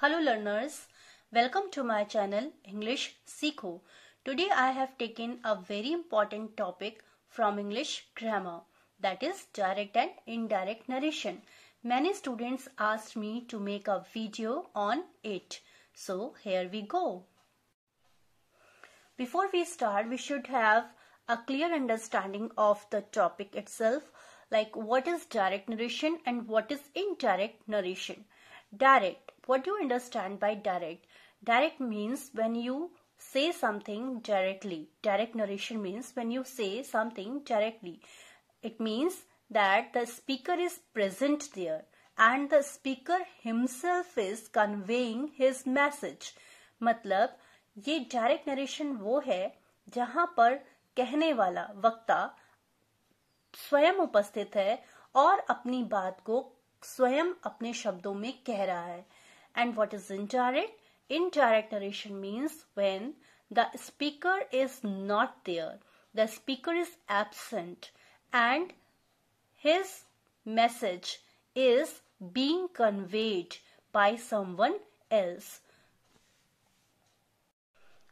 Hello learners, welcome to my channel English Seekho. Today I have taken a very important topic from English grammar that is direct and indirect narration. Many students asked me to make a video on it. So here we go. Before we start, we should have a clear understanding of the topic itself like what is direct narration and what is indirect narration. Direct, what do you understand by direct? Direct means when you say something directly. Direct narration means when you say something directly. It means that the speaker is present there and the speaker himself is conveying his message. मतलब ये direct narration वो है जहाँ पर कहने वाला वक्ता स्वयं उपस्थित है और अपनी बात को स्वयं अपने शब्दों में कह रहा है and what is indirect indirect narration means when the speaker is not there the speaker is absent and his message is being conveyed by someone else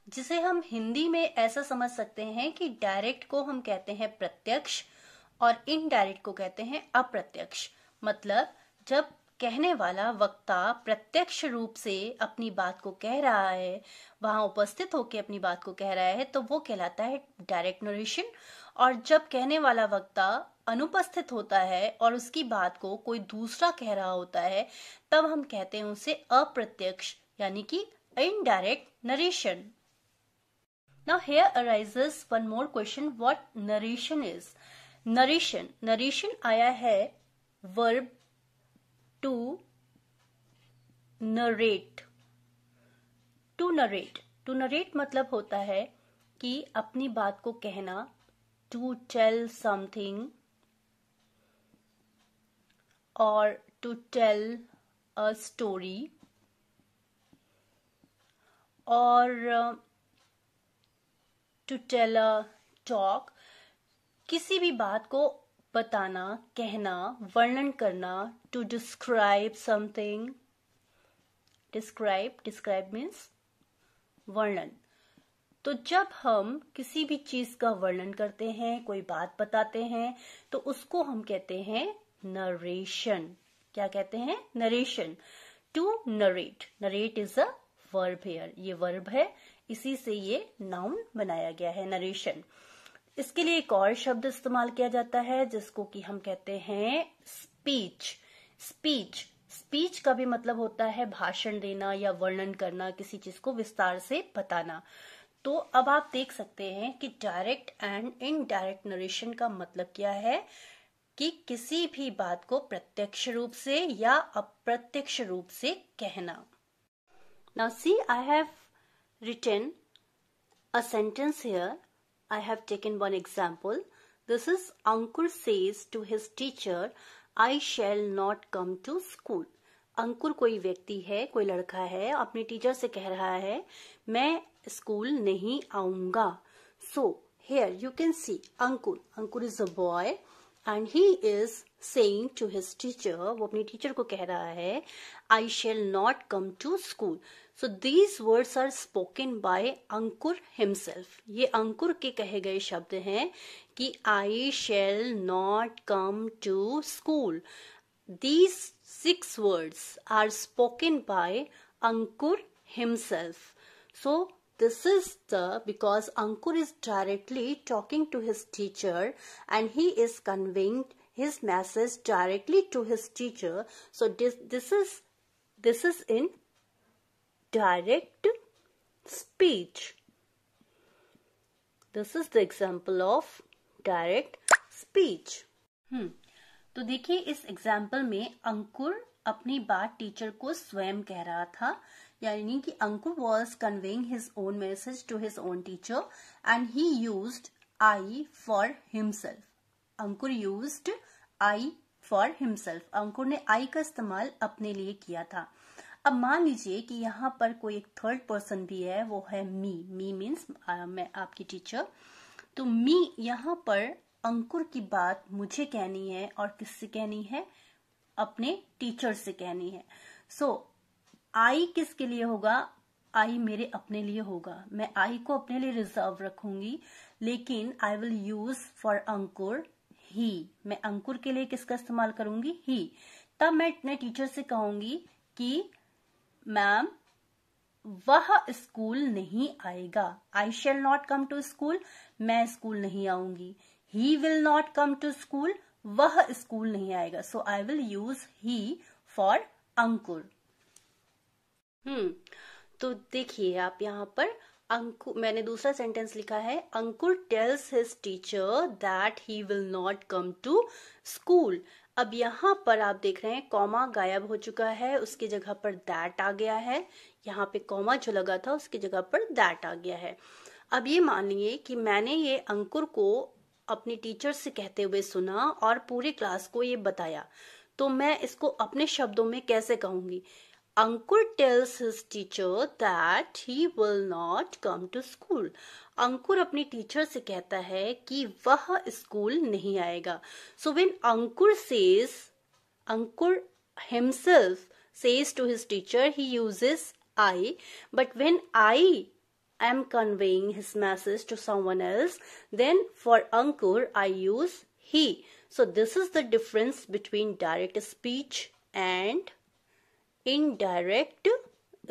जिसे हम हिंदी में ऐसा समझ सकते हैं कि डायरेक्ट को हम कहते हैं प्रत्यक्ष और इनडायरेक्ट को कहते हैं अप्रत्यक्ष। मतलब जब कहने वाला वक्ता प्रत्यक्ष रूप से अपनी बात को कह रहा है, वहाँ उपस्थित होकर अपनी बात को कह रहा है तो वो कहलाता है डायरेक्ट नरेशन और जब कहने वाला वक्ता अनुपस्थित होता है और उसकी बात को कोई दूसरा कह रहा होता है, तब हम कहते हैं उसे अप्रत्यक्ष, यानी कि indirect narration Now here arises one more question what narration is narration narration आया है verb to narrate. To narrate to narrate मतलब होता है कि अपनी बात को कहना to tell something or to tell a story or to tell a talk किसी भी बात को बताना, कहना, वर्णन करना to describe something describe describe means वर्णन। तो जब हम किसी भी चीज़ का वर्णन करते हैं, कोई बात बताते हैं तो उसको हम कहते हैं नरेशन क्या कहते हैं? Narration to narrate narrate is a verb here ये वर्ब है। इसी से ये नाउन बनाया गया है। नरेशन इसके लिए एक और शब्द इस्तेमाल किया जाता है, जिसको कि हम कहते हैं स्पीच स्पीच स्पीच का भी मतलब होता है भाषण देना या वर्णन करना, किसी चीज़ को विस्तार से बताना। तो अब आप देख सकते हैं कि डायरेक्ट एंड इनडायरेक्ट नरेशन का मतलब क्या है कि किसी भी बात को प्रत्यक्ष रूप से या अप्रत्यक्ष रूप से कहना। Now see I have written a sentence here. I have taken one example. This is Ankur says to his teacher, I shall not come to school. Ankur कोई व्यक्ति है कोई लड़का है अपने टीचर से कह रहा है मैं स्कूल नहीं आऊँगा so here you can see Ankur Ankur is a boy and he is saying to his teacher वो अपनी टीचर को कह रहा है I shall not come to school so these words are spoken by Ankur himself ये अंकुर के कहे गए शब्द हैं कि I shall not come to school these six words are spoken by Ankur himself so this is the because ankur is directly talking to his teacher and he is conveying his message directly to his teacher so this this is this is in direct speech. This is the example of direct speech. Hmm. तो देखिए, इस example में अंकुर अपनी बात teacher को स्वयं कह रहा था यानी कि Ankur was conveying his own message to his own teacher and he use I for himself Ankur use I for himself Ankur ने आई का इस्तेमाल अपने लिए किया था अब मान लीजिए कि यहाँ पर कोई एक थर्ड पर्सन भी है, वो है मी मी मीन्स मैं आपकी टीचर तो मी यहाँ पर अंकुर की बात मुझे कहनी है और किससे कहनी है? अपने टीचर से कहनी है. सो आई किसके लिए होगा? आई मेरे अपने लिए होगा. मैं आई को अपने लिए रिज़र्व रखूँगी, लेकिन I will use for Ankur he मैं अंकुर के लिए किसका इस्तेमाल करूँगी? ही तब मैं अपने टीचर से कहूँगी कि मैम वह स्कूल नहीं आएगा। I shall not come to school मैं स्कूल नहीं आऊँगी। He will not come to school वह स्कूल नहीं आएगा। So I will use he for Ankur hmm तो देखिए आप यहाँ पर अंकुर मैंने दूसरा सेंटेंस लिखा है। Ankur tells his teacher that he will not come to school अब यहाँ पर आप देख रहे हैं, कॉमा गायब हो चुका है, उसकी जगह पर दैट आ गया है। यहाँ पे कॉमा जो लगा था, उसकी जगह पर दैट आ गया है। अब ये मानिए कि मैंने ये अंकुर को अपनी टीचर से कहते हुए सुना और पूरी क्लास को ये बताया। तो मैं इसको अपने शब्दों में कैसे कहूँगी? Ankur tells his teacher that he will not come to school Ankur अपनी टीचर से कहता है कि वह स्कूल नहीं आएगा so when Ankur says Ankur himself says to his teacher he uses I but when I am conveying his message to someone else then for ankur i use he so this is the difference between direct speech and indirect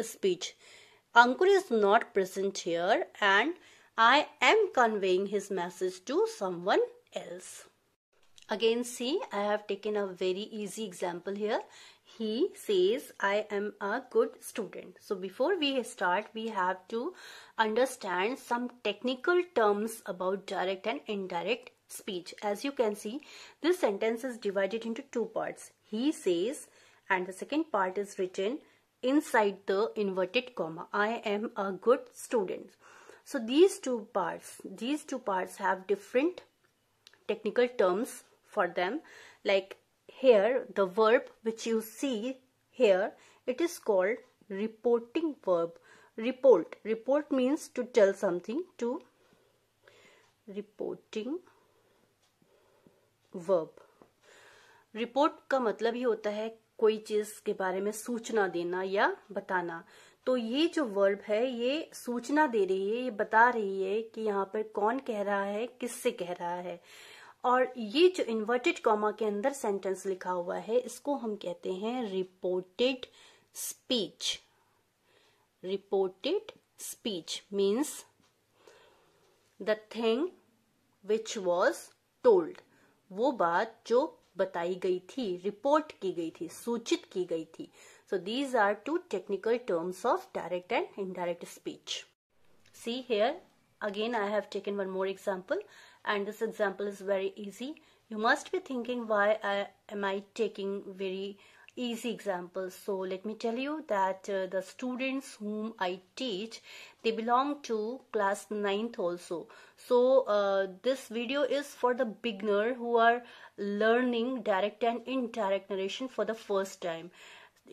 speech. Ankur is not present here and I am conveying his message to someone else. Again see I have taken a very easy example here. He says I am a good student. So before we start we have to understand some technical terms about direct and indirect speech. As you can see this sentence is divided into two parts. He says and the second part is written inside the inverted comma. I am a good student. So these two parts, these two parts have different technical terms for them. Like here, the verb which you see here, it is called reporting verb. Report. Report means to tell something to reporting verb. Report का मतलब ही होता है कोई चीज़ के बारे में सूचना देना या बताना। तो ये जो वर्ब है, ये सूचना दे रही है, ये बता रही है कि यहाँ पर कौन कह रहा है, किससे कह रहा है। और ये जो इन्वर्टेड कॉमा के अंदर सेंटेंस लिखा हुआ है, इसको हम कहते हैं reported speech reported speech means the thing which was told वो बात जो बताई गई थी रिपोर्ट की गई थी सूचित की गई थी so these are two technical terms of direct and indirect speech see here again i have taken one more example and this example is very easy you must be thinking why I, am i taking very easy examples. So let me tell you that uh, the students whom I teach, they belong to class 9th also. So uh, this video is for the beginner who are learning direct and indirect narration for the first time.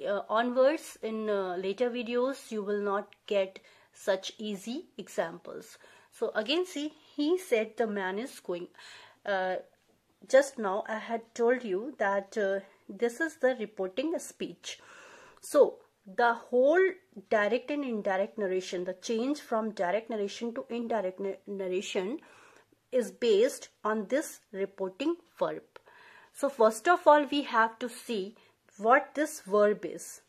Uh, onwards in uh, later videos, you will not get such easy examples. So again see, he said the man is going. Uh, just now I had told you that uh, this is the reporting speech. So the whole direct and indirect narration, the change from direct narration to indirect narration is based on this reporting verb. So first of all, we have to see what this verb is.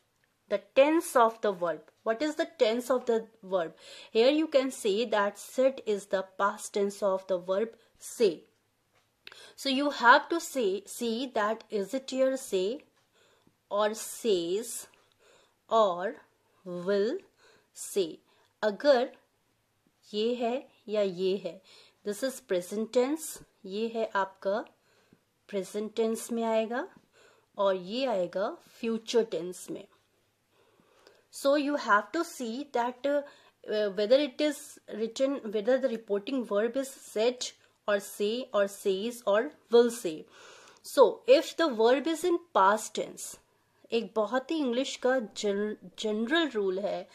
The tense of the verb. What is the tense of the verb? Here you can see that said is the past tense of the verb say. So you have to say, see that is it your say or says or will say. अगर ये है या ये है this is present tense ये है आपका present tense में आएगा और ये आएगा फ्यूचर टेंस में so you have to see that uh, whether it is written whether the reporting verb is said or say or says or will say. So if the verb is in past tense, एक बहुत ही English का general rule है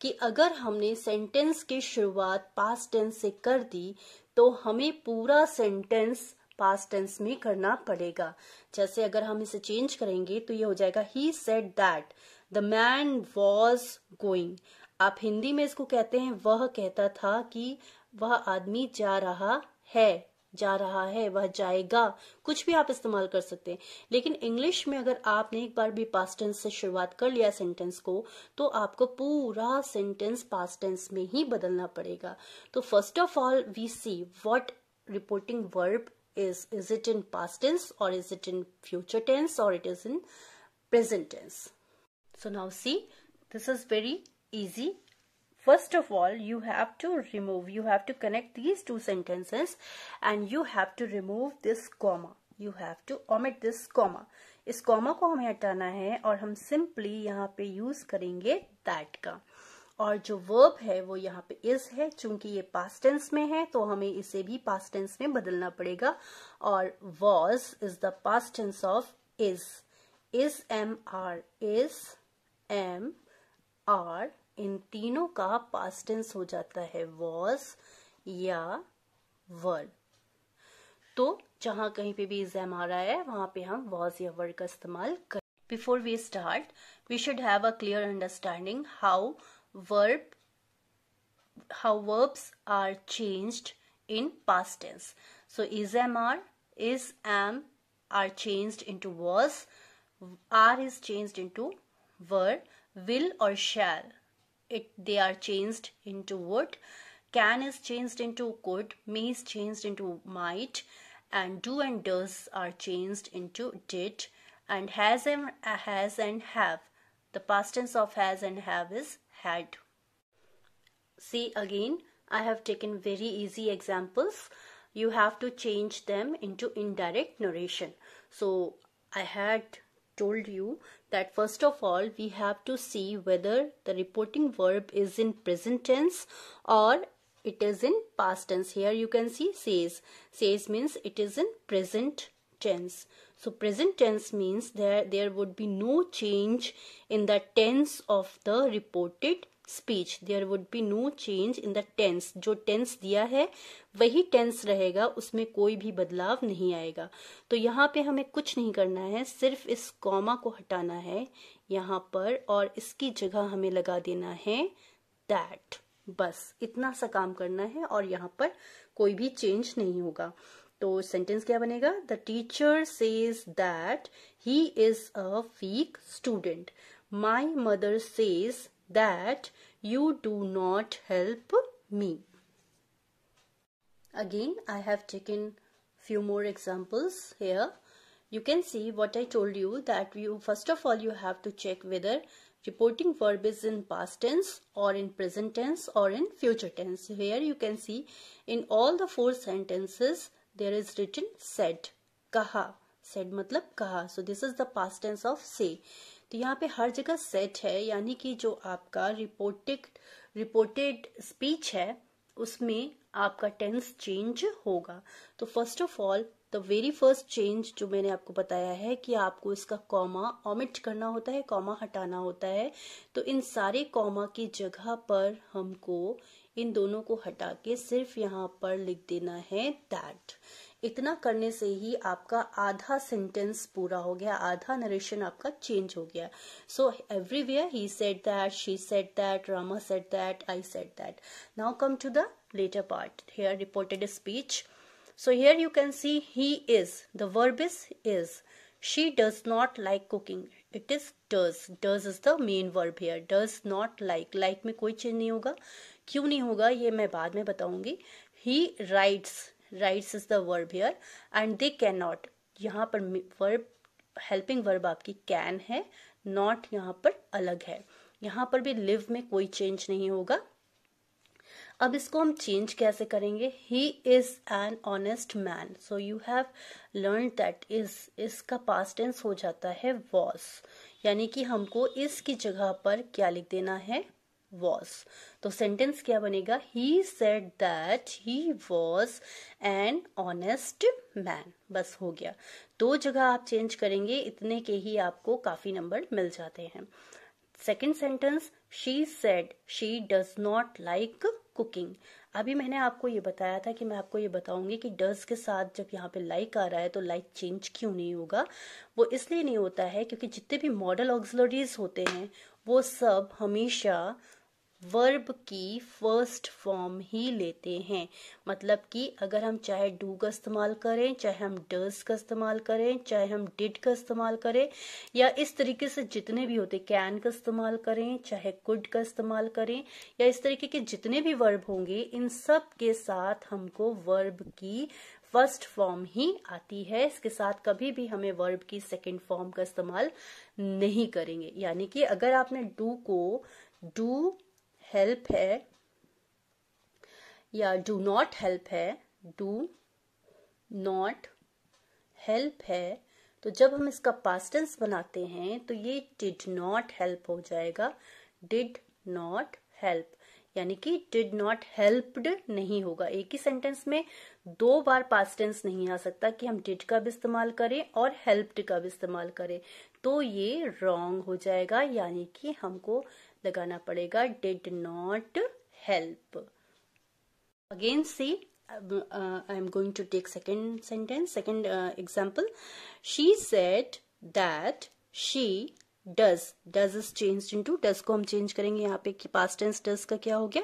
कि अगर हमने sentence की शुरुआत पास्ट टेंस से कर दी तो हमें पूरा सेंटेंस पास्ट टेंस में करना पड़ेगा जैसे अगर हम इसे चेंज करेंगे तो ये हो जाएगा he said that the man was going आप हिंदी में इसको कहते हैं वह कहता था कि वह आदमी जा रहा है, जा रहा है, वह जाएगा। कुछ भी आप इस्तेमाल कर सकते हैं। लेकिन इंग्लिश में अगर आपने एक बार भी पास्ट टेंस से शुरुआत कर लिया सेंटेंस को तो आपको पूरा सेंटेंस पास्ट टेंस में ही बदलना पड़ेगा। तो first of all we see what reporting verb is. Is it in past tense or is it in future tense or it is in present tense? So now see, this is very easy. First of all you have to remove you have to connect these two sentences and you have to remove this comma you have to omit this comma इस comma को हमें हटाना है और हम simply यहाँ पे use करेंगे दैट का और जो वर्ब है वो यहाँ पे इज़ है चूँकि ये पास्ट टेंस में है तो हमें इसे भी पास्ट टेंस में बदलना पड़ेगा और was is the past tense of is is am are is am are इन तीनों का पास्ट टेंस हो जाता है वॉज़ या वर तो जहाँ कहीं पे भी एग्ज़ाम आ रहा है वहाँ पे हम वॉज़ या वर्ड का इस्तेमाल करें before we start we should have a clear understanding how verb how verbs are changed in past tense. So is am are, is am are changed into was, are is changed into were, will or shall it they are changed into would can is changed into could may is changed into might and do and does are changed into did. And has and uh, has and have. The past tense of has and have is had. See again i have taken very easy examples. You have to change them into indirect narration. So i had told you that first of all we have to see whether the reporting verb is in present tense or it is in past tense. Here you can see says. Says means it is in present tense. So present tense means there there would be no change in the tense of the reported speech there would be no change in the tense जो tense दिया है, वही tense रहेगा, उसमें कोई भी बदलाव नहीं आएगा। तो यहाँ पे हमें कुछ नहीं करना है, सिर्फ़ इस कॉमा को हटाना है यहाँ पर, और इसकी जगह हमें लगा देना है दैट बस, इतना सा काम करना है, और यहाँ पर कोई भी चेंज नहीं होगा। तो सेंटेंस क्या बनेगा? The teacher says that he is a weak student my mother says that you do not help me. Again, I have taken few more examples here. You can see what I told you that you first of all you have to check whether reporting verb is in past tense or in present tense or in future tense. Here you can see in all the four sentences there is written said, kaha. Said matlab kaha. So this is the past tense of say. तो यहाँ पे हर जगह set है, यानी कि जो आपका reported reported speech है, उसमें आपका टेंस चेंज होगा। तो first of all the very first change जो मैंने आपको बताया है कि आपको इसका कॉमा ऑमिट करना होता है कॉमा हटाना होता है तो इन सारे कॉमा की जगह पर हमको इन दोनों को हटा के सिर्फ़ यहाँ पर लिख देना है दैट इतना करने से ही आपका आधा सेंटेंस पूरा हो गया, आधा नरेशन आपका चेंज हो गया। So everywhere he said that she said that Rama said that I said that now come to the latter part here reported speech so, here you can see he is, the verb is is. She does not like cooking. It is does. Does is the main verb here. Does not like. Like में कोई चीज़ नहीं होगा। क्यों नहीं होगा? ये मैं बाद में बताऊँगी। He writes. Writes is the verb here and they can not यहाँ पर वर्ब हेल्पिंग वर्ब आपकी कैन है नॉट यहाँ पर अलग है. यहाँ पर भी लिव में कोई चेंज नहीं होगा. अब इसको हम चेंज कैसे करेंगे? He is an honest man so you have learn that is इसका पास्ट टेंस हो जाता है वॉस यानी कि हमको इसकी जगह पर क्या लिख देना है? वॉज़ तो सेंटेंस क्या बनेगा? He said that he was an honest man बस हो गया। दो जगह आप चेंज करेंगे, इतने के ही आपको काफ़ी नंबर मिल जाते हैं। Second sentence she said she does not like cooking अभी मैंने आपको ये बताया था कि मैं आपको ये बताऊँगी कि डज के साथ जब यहाँ पे लाइक आ रहा है तो लाइक चेंज क्यों नहीं होगा? वो इसलिए नहीं होता है क्योंकि जितने भी मॉडल ऑक्सिलरीज होते हैं, वो सब हमेशा वर्ब की फ़र्स्ट फॉर्म ही लेते हैं। मतलब कि अगर हम चाहे डू का इस्तेमाल करें, चाहे हम डस का इस्तेमाल करें, चाहे हम डिड का इस्तेमाल करें, या इस तरीके से जितने भी होते कैन का इस्तेमाल करें, चाहे कुड का इस्तेमाल करें, या इस तरीके के जितने भी वर्ब होंगे, इन सब के साथ हमको वर्ब की फ़र्स्ट फॉर्म ही आती है। इसके साथ कभी भी हमें वर्ब की सेकेंड फॉर्म का इस्तेमाल नहीं करेंगे। यानी कि अगर आपने डू को डू हेल्प है, या डू नॉट हेल्प है डू नॉट हेल्प है तो जब हम इसका पास्टेंस बनाते हैं तो ये डिड नॉट हेल्प हो जाएगा। डिड नॉट हेल्प यानी कि डिड नॉट हेल्प्ड नहीं होगा। एक ही सेंटेंस में दो बार पास्ट टेंस नहीं आ सकता कि हम डिड का भी इस्तेमाल करें और हेल्प्ड का भी इस्तेमाल करें। तो ये रॉन्ग हो जाएगा, यानी कि हमको लगाना पड़ेगा did not help again see I am going to take second sentence second example she said that she does does is change into does को हम चेंज करेंगे यहाँ पे कि पास्ट टेंस डज का क्या हो गया?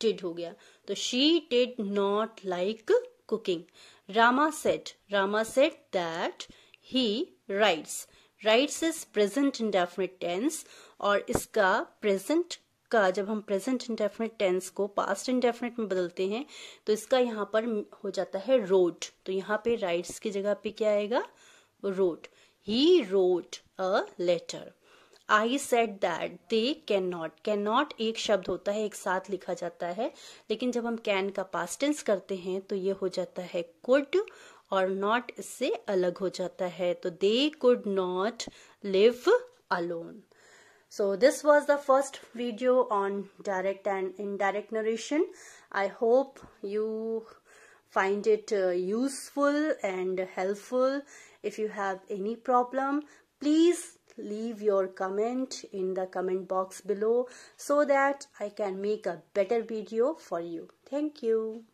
डिड हो गया. तो she did not like cooking Rama said Rama said that he writes writes is present indefinite tense और इसका प्रेजेंट का, जब हम प्रेजेंट इंडेफिनिट टेंस को पास्ट इंडेफिनिट में बदलते हैं तो इसका यहाँ पर हो जाता है रोड तो यहाँ पे राइट्स की जगह पे क्या आएगा? Wrote he wrote a letter I said that they can not can not एक शब्द होता है, एक साथ लिखा जाता है, लेकिन जब हम कैन का पास्टेंस करते हैं तो ये हो जाता है कुड और नॉट इससे अलग हो जाता है तो they could not live alone so this was the first video on direct and indirect narration I hope you find it useful and helpful if you have any problem please leave your comment in the comment box below so that i can make a better video for you. Thank you.